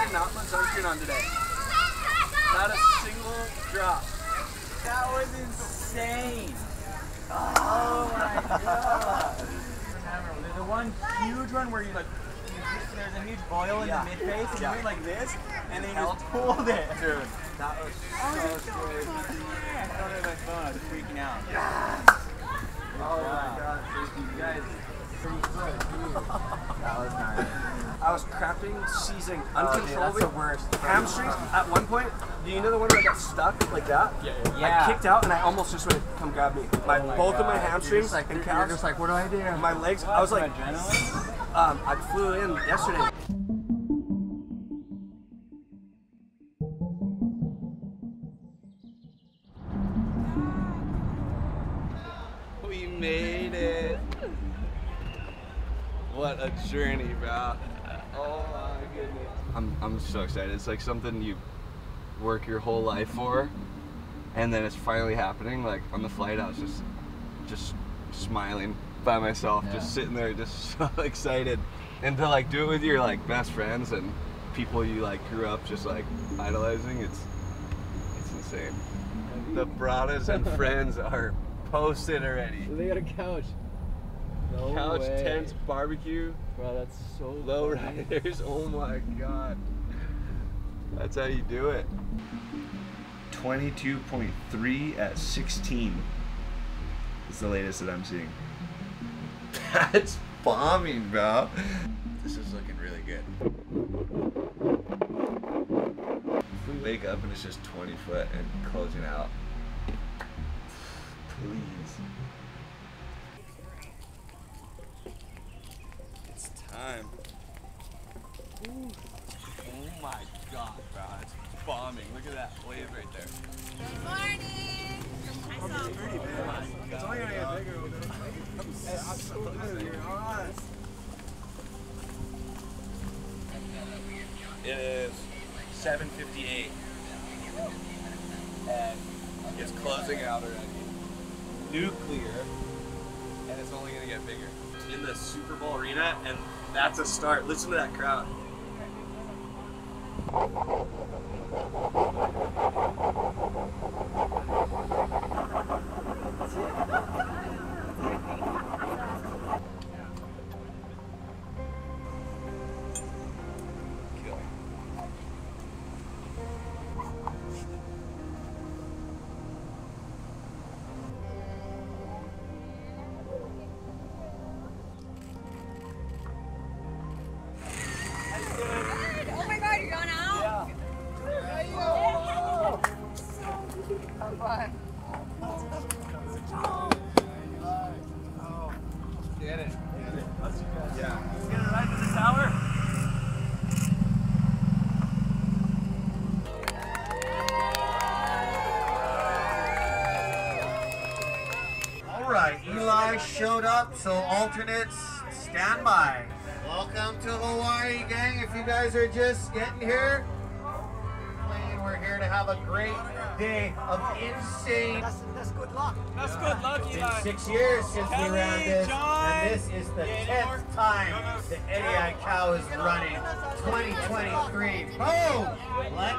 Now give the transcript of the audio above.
sunscreen on today. Not a single drop. That was insane. Oh my god. The one huge one where you like, you hit- there's a huge boil in Yeah. the mid face and Yeah. you went like this and then you Held. just pulled it. Dude, that was Oh, so you're so scary. I thought it was my phone. I was freaking out. Oh my god, thank you guys. Pretty good, dude. That was nice. I was cramping, seizing Oh, dude, uncontrollably. that's the worst. Hamstrings. At one point, do you know the one where I got stuck like that? Yeah. Yeah. I kicked out and I almost just went, come grab me. My, Oh my both of my hamstrings like, and calves. just like, what do I do? my legs. I was like, um, I flew in yesterday. We made it. What a journey, bro. Oh my goodness. I'm, I'm so excited. It's like something you work your whole life for, and then it's finally happening. Like on the flight, I was just, just smiling by myself, Yeah. just sitting there, just so excited. And to like do it with your like best friends and people you like grew up just like idolizing, it's, it's insane. The Bradas and friends are posted already. They got a couch. No Couch, way. tents, barbecue, Bro, that's so low funny. riders. Oh my god. That's how you do it. 22.3 at 16 is the latest that I'm seeing. That's bombing, bro. This is looking really good. If we wake up and it's just 20 foot and closing out, please. It's time. Oh my god, bro. It's bombing. Look at that wave right there. Good morning. Oh I saw It's only gonna get bigger with it. It is 7:58, and it's closing out already. Nuclear, and it's only gonna get bigger. In the Super Bowl arena, and that's a start. Listen to that crowd. Get it. Get it. Yeah. Let's get it right to the tower. All right, Eli showed up, so alternates stand by. Welcome to Hawaii, gang. If you guys are just getting here, plane, we're here to have a great day of insane. That's, that's good luck. That's good luck, It's been six years since we ran this, John, and this is the tenth time the Eddie Aikau is running. 2023. Boom! Let-